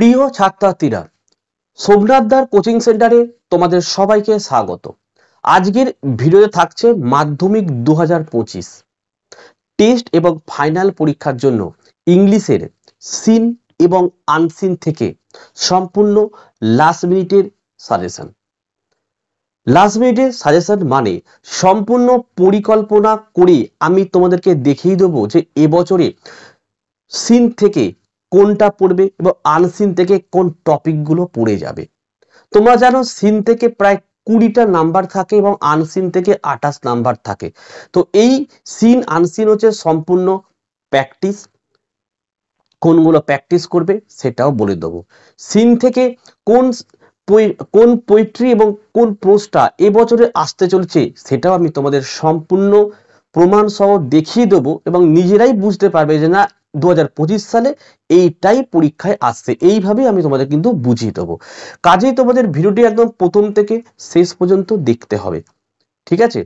প্রিয় ছাত্রছাত্রীরা, সোমনাথদার কোচিং সেন্টারে তোমাদের সবাইকে স্বাগত। আজকের ভিডিওতে থাকছে মাধ্যমিক দু পঁচিশ। টেস্ট এবং ফাইনাল পরীক্ষার জন্য ইংলিশের সিন এবং আনসিন থেকে সম্পূর্ণ লাস্ট মিনিটের সাজেশন লাস্ট মিনিটের সাজেশন মানে সম্পূর্ণ পরিকল্পনা করে আমি তোমাদেরকে দেখিয়ে দেবো যে এবছরে সিন থেকে কোনটা পড়বে এবং আনসিন থেকে কোন টপিকগুলো পড়ে যাবে। তোমরা জানো সিন থেকে প্রায় কুড়িটা নাম্বার থাকে এবং আনসিন থেকে আঠাশ নাম্বার থাকে। তো এই সিন আনসিন হচ্ছে সম্পূর্ণ প্র্যাকটিস কোনগুলো প্র্যাকটিস করবে সেটাও বলে দেবো। সিন থেকে কোন কোন পোয়েট্রি এবং কোন প্রোজটা এবছরে আসতে চলছে সেটাও আমি তোমাদের সম্পূর্ণ প্রমাণ সহ দেখিয়ে দেবো এবং নিজেরাই বুঝতে পারবে যে না দু হাজার পঁচিশ সালে এইটাই পরীক্ষায় আসছে। এইভাবেই আমি তোমাদের কিন্তু বুঝিয়ে দেবো। কাজেই তোমাদের ভিডিওটি একদম প্রথম থেকে শেষ পর্যন্ত দেখতে হবে। ঠিক আছে?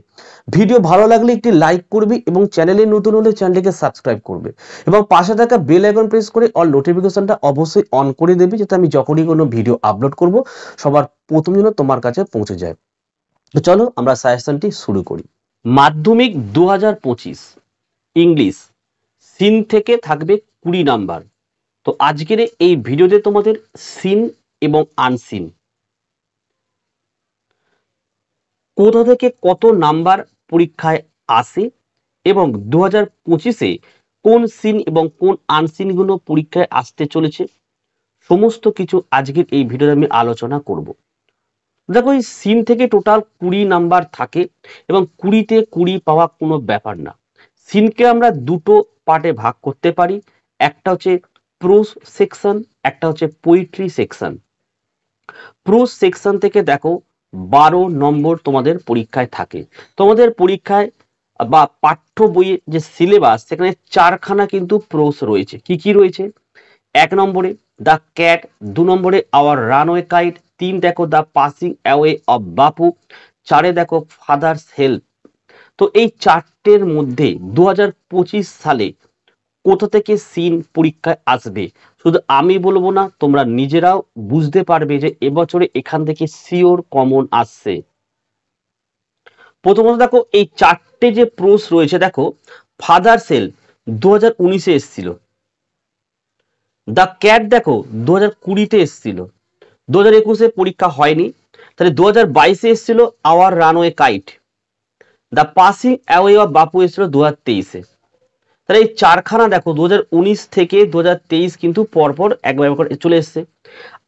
ভিডিও ভালো লাগলে একটি লাইক করবে এবং চ্যানেলে নতুন হলে চ্যানেলটিকে সাবস্ক্রাইব করবে এবং পাশে থাকা বেল আইকন প্রেস করে অল নোটিফিকেশনটা অবশ্যই অন করে দেবে যাতে আমি যখনই কোনো ভিডিও আপলোড করব, সবার প্রথম যেন তোমার কাছে পৌঁছে যায়। তো চলো আমরা সাজেশনটি শুরু করি। মাধ্যমিক দু হাজার পঁচিশ, ইংলিশ। সিন থেকে থাকবে কুড়ি নাম্বার। তো আজকের এই ভিডিওতে তোমাদের সিন এবং আনসিন। কোথা থেকে কত নাম্বার পরীক্ষায় আসে এবং দু হাজার পঁচিশে কোন সিন এবং কোন আনসিনগুলো পরীক্ষায় আসতে চলেছে, সমস্ত কিছু আজকের এই ভিডিওতে আমি আলোচনা করব। দেখো, এই সিন থেকে টোটাল কুড়ি নাম্বার থাকে এবং কুড়িতে কুড়ি পাওয়া কোনো ব্যাপার না। সিনকে আমরা দুটো পার্টে ভাগ করতে পারি। একটা হচ্ছে প্রোস সেকশন একটা হচ্ছে পোইট্রি সেকশন প্রোস সেকশন থেকে দেখো বারো নম্বর তোমাদের পরীক্ষায় থাকে। তোমাদের পরীক্ষায় বা পাঠ্য বইয়ে যে সিলেবাস সেখানে চারখানা কিন্তু প্রোস রয়েছে। কি কি রয়েছে? এক নম্বরে দ্য ক্যাট দু নম্বরে আওয়ার রানওয়ে কাইট তিন দেখো দ্য পাসিং অ্যাওয়ে অফ বাপু চারে দেখো ফাদার্স হেল্প তো এই চারটের মধ্যে দু হাজার পঁচিশ সালে কোথা থেকে সিন পরীক্ষায় আসবে? শুধু আমি বলব না, তোমরা নিজেরাও বুঝতে পারবে যে এবছরে এখান থেকে সিওর কমন আসছে। প্রথমত দেখো, এই চারটে যে প্রোস রয়েছে, দেখো, ফাদার সেল দু হাজার উনিশে এসছিল। দ্য ক্যাট দেখো দু হাজার কুড়িতে এসছিল। দু হাজার একুশে পরীক্ষা হয়নি। তাহলে দু হাজার বাইশে এসছিল our runway kite. The passing away of Bapu এসেছিল দু হাজার তেইশে তাহলে এই চারখানা দেখো দু হাজার উনিশ থেকে দু হাজার তেইশ কিন্তু পরপর একবার করে চলে এসছে।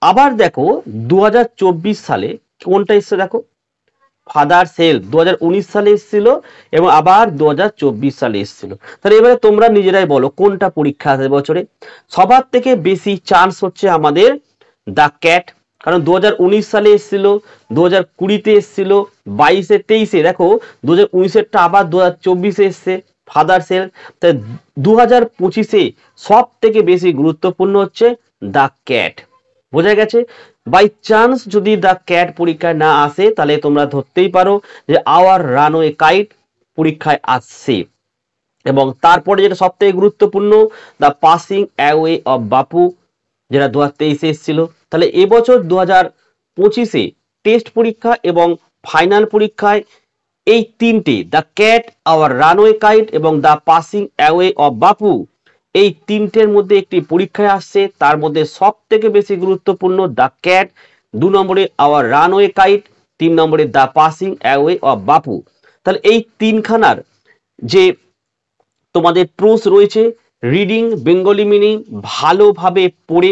আবার দেখো দু হাজার চব্বিশ সালে কোনটা এসছে দেখো? ফাদার সেল দু হাজার উনিশ সালে এসেছিল এবং আবার দু হাজার চব্বিশ সালে এসেছিল। তাহলে এবারে তোমরা নিজেরাই বলো, কোনটা পরীক্ষা আছে বছরে? সবার থেকে বেশি চান্স হচ্ছে আমাদের দ্য ক্যাট কারণ দু হাজার উনিশ সালে এসেছিল, দু হাজার কুড়িতে এসেছিল, বাইশে, তেইশে, দেখো, দু হাজার উনিশেরটা আবার দু হাজার চব্বিশে এসছে ফাদার সেল তাই দু হাজার পঁচিশে সব থেকে বেশি গুরুত্বপূর্ণ হচ্ছে দ্য ক্যাট বোঝা গেছে? বাই চান্স যদি দ্য ক্যাট পরীক্ষায় না আসে, তাহলে তোমরা ধরতেই পারো যে আওয়ার রানওয়ে কাইট পরীক্ষায় আসছে। এবং তারপরে যেটা সব থেকে গুরুত্বপূর্ণ দ্য পাসিং অ্যাওয়ে অফ বাপু যেটা দু হাজার তেইশে এসেছিল। তাহলে এবছর দু হাজার পঁচিশে টেস্ট পরীক্ষা এবং ফাইনাল পরীক্ষায় এই তিনটে the cat our runway kite এবং the passing away of Bapu এই তিনটের মধ্যে একটি পরীক্ষায় আসছে। তার মধ্যে সব থেকে বেশি গুরুত্বপূর্ণ দ্য ক্যাট দু নম্বরে আওয়ার রানওয়ে কাইট তিন নম্বরে দ্য পাসিং অ্যাওয়ে অফ বাপু তাহলে এই তিনখানার যে তোমাদের প্রোস রয়েছে রিডিং বেঙ্গলি মিনিং ভালোভাবে পড়ে,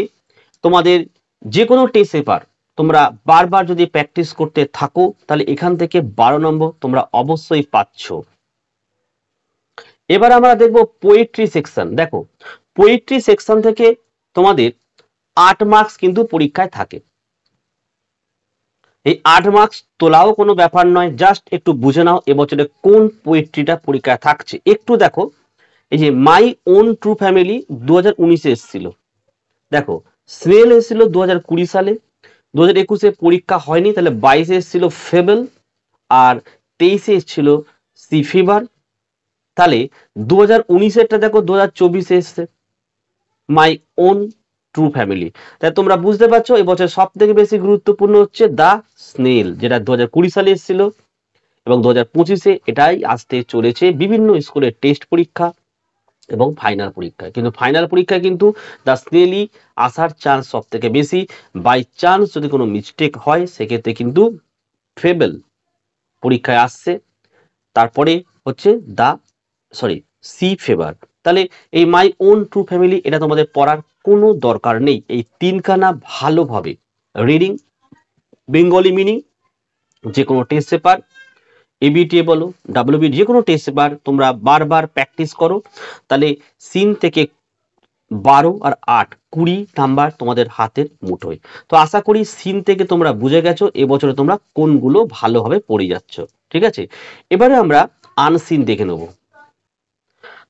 তোমাদের যে কোনো টেস্ট পেপার তোমরা বারবার যদি প্র্যাকটিস করতে থাকো, তাহলে এখান থেকে বারো নম্বর তোমরা অবশ্যই পাচ্ছ। এবার আমরা দেখব পোয়েট্রি সেকশন দেখো পোয়েট্রি সেকশন থেকে তোমাদের আট মার্কস কিন্তু পরীক্ষায় থাকে। এই আট মার্কস তোলাও কোনো ব্যাপার নয় জাস্ট একটু বুঝে নাও এবছরে কোন পোয়েট্রিটা পরীক্ষায় থাকছে। একটু দেখো, এই যে মাই ওন ট্রু ফ্যামিলি দু হাজার উনিশে এসেছিল। দেখো স্নেল এসেছিল দু হাজার কুড়ি সালে। দু হাজার একুশে পরীক্ষা হয়নি, তাহলে বাইশে এসেছিল ফেবেল আর তেইশে এসেছিল সি ফিভার তাহলে দু হাজার উনিশেরটা দেখো দু হাজার চব্বিশে এসছে। মাই ওন ট্রু ফ্যামিলি তাই তোমরা বুঝতে পারছ, এবছর সব থেকে বেশি গুরুত্বপূর্ণ হচ্ছে দ্য স্নেল যেটা দু হাজার কুড়ি সালে এসেছিল। এবং দু হাজার পঁচিশে এটাই আসতে চলেছে বিভিন্ন স্কুলের টেস্ট পরীক্ষা। এবং ফাইনাল পরীক্ষায়। কিন্তু ফাইনাল পরীক্ষায় কিন্তু দ্য স্নেলি আসার চান্স সব থেকে বেশি। বাই চান্স যদি কোনো মিস্টেক হয়, সেক্ষেত্রে কিন্তু ফেবেল পরীক্ষায় আসছে। তারপরে হচ্ছে দ্য সরি সি ফেভার তাহলে এই মাই ওন ট্রু ফ্যামিলি এটা তোমাদের পড়ার কোনো দরকার নেই। এই তিনখানা ভালোভাবে রিডিং বেঙ্গলি মিনিং যে কোনো টেস্ট পেপার এবিটিএ বলো ডাব্লিউবি যে কোনো টেস্ট পেপার তোমরা বারবার প্র্যাকটিস করো, তাহলে সিন থেকে বারো আর আট, কুড়ি নাম্বার তোমাদের হাতের মুঠোয়। তো আশা করি সিন থেকে তোমরা বুঝে গেছো এবছরে তোমরা কোনগুলো ভালোভাবে পড়ে যাচ্ছ, ঠিক আছে? এবারে আমরা আনসিন দেখে নেব।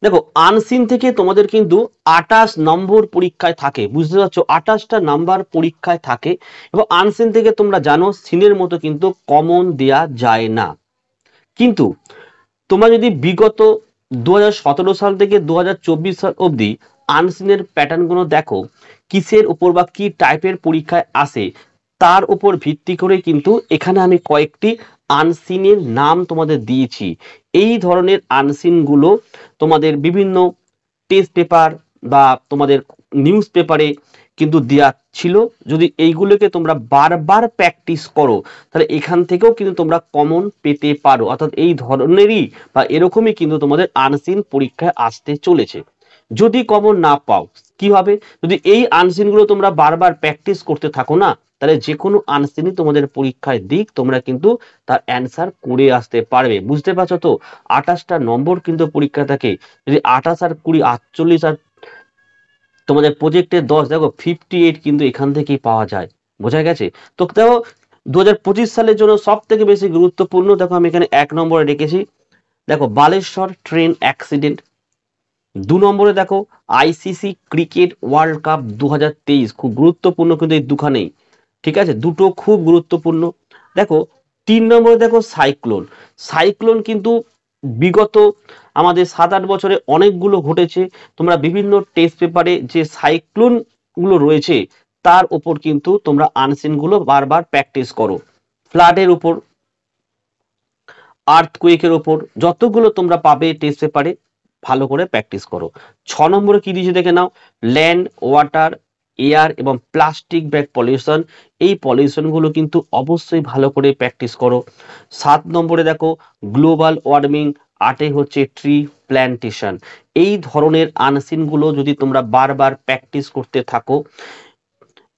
দেখো আনসিন থেকে তোমাদের কিন্তু আটাশ নম্বর পরীক্ষায় থাকে, বুঝতে পারছ? আটাশটা নাম্বার পরীক্ষায় থাকে, এবং আনসিন থেকে তোমরা জানো সিনের মতো কিন্তু কমন দেয়া যায় না। কিন্তু তোমরা যদি বিগত দু হাজার সতেরো সাল থেকে দু হাজার চব্বিশ সাল অবধি আনসিনের প্যাটার্নগুলো দেখো, কিসের উপর বা কি টাইপের পরীক্ষায় আসে, তার উপর ভিত্তি করে কিন্তু এখানে আমি কয়েকটি আনসিনের নাম তোমাদের দিয়েছি। এই ধরনের আনসিনগুলো তোমাদের বিভিন্ন টেস্ট পেপার বা তোমাদের নিউজ পেপারে কিন্তু দেওয়া ছিল। যদি এইগুলোকে তোমরা বারবার প্র্যাকটিস করো, তাহলে এখান থেকেও কিন্তু তোমরা কমন পেতে পারো। অর্থাৎ এই ধরনেরই বা এরকমই কিন্তু তোমাদের আনসিন পরীক্ষায় আসতে চলেছে। যদি কমন না পাও, কি হবে? যদি এই আনসিনগুলো তোমরা বারবার প্র্যাকটিস করতে থাকো না, তাহলে যে কোনো আনসিনই তোমাদের পরীক্ষায় দিক তোমরা কিন্তু তার অ্যান্সার করে আসতে পারবে। বুঝতে পারছ তো? আঠাশটা নম্বর কিন্তু পরীক্ষা থাকে। যদি আঠাশ আর কুড়ি, আটচল্লিশ আর তোমাদের প্রজেক্টের দশ দেখো ফিফটি এইট কিন্তু এখান থেকেই পাওয়া যায়। বোঝা গেছে? তো দেখো দু হাজার পঁচিশ সালের জন্য সব থেকে বেশি গুরুত্বপূর্ণ, দেখো আমি এখানে এক নম্বরে রেখেছি। দেখো বালেশ্বর ট্রেন অ্যাক্সিডেন্ট দু নম্বরে দেখো আইসিসি ক্রিকেট ওয়ার্ল্ড কাপ দু হাজার তেইশ। খুব গুরুত্বপূর্ণ কিন্তু এই দুখানেই। ঠিক আছে? দুটো খুব গুরুত্বপূর্ণ। দেখো, তিন নম্বরে দেখো সাইক্লোন সাইক্লোন কিন্তু বিগত আমাদের সাত আট বছরে অনেকগুলো ঘটেছে। তোমরা বিভিন্ন টেস্ট পেপারে যে সাইক্লোনগুলো রয়েছে, তার উপর কিন্তু তোমরা আনসিনগুলো বারবার প্র্যাকটিস করো। ফ্লাডের উপর আর্থকুয়েকের উপর, যতগুলো তোমরা পাবে টেস্ট পেপারে ভালো করে প্র্যাকটিস করো। ছ নম্বরে কি দিয়েছে দেখে নাও ল্যান্ড ওয়াটার এয়ার এবং প্লাস্টিক ব্যাগ পলিউশন এই পলিউশনগুলো কিন্তু অবশ্যই ভালো করে প্র্যাকটিস করো। সাত নম্বরে দেখো গ্লোবাল ওয়ার্মিং আটে হচ্ছে ট্রি প্ল্যান্টেশন এই ধরনের আনসিনগুলো যদি তোমরা বারবার প্র্যাকটিস করতে থাকো,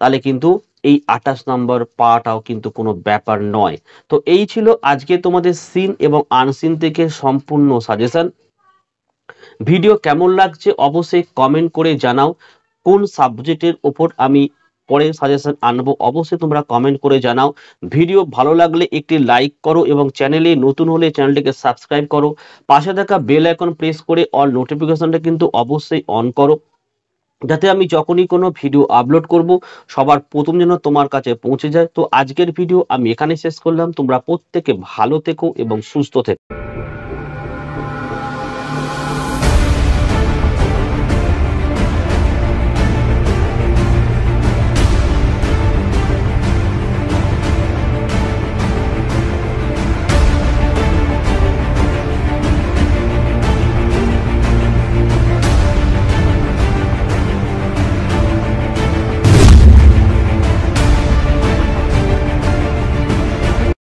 তাহলে কিন্তু এই আঠাশ নম্বর পাওয়াটাও কিন্তু কোনো ব্যাপার নয়। তো এই ছিল আজকে তোমাদের সিন এবং আনসিন থেকে সম্পূর্ণ সাজেশন ভিডিও কেমন লাগছে অবশ্যই কমেন্ট করে জানাও। কোন সাবজেক্টের ওপর আমি পরে সাজেশন আনব, অবশ্যই তোমরা কমেন্ট করে জানাও। ভিডিও ভালো লাগলে একটি লাইক করো এবং চ্যানেলে নতুন হলে চ্যানেলটিকে সাবস্ক্রাইব করো। পাশে থাকা বেল আইকন প্রেস করে অল নোটিফিকেশনটা কিন্তু অবশ্যই অন করো। যাতে আমি যখনই কোনো ভিডিও আপলোড করব, সবার প্রথম যেন তোমার কাছে পৌঁছে যায়। তো আজকের ভিডিও আমি এখানে শেষ করলাম। তোমরা প্রত্যেকে ভালো থেকো এবং সুস্থ থেকো।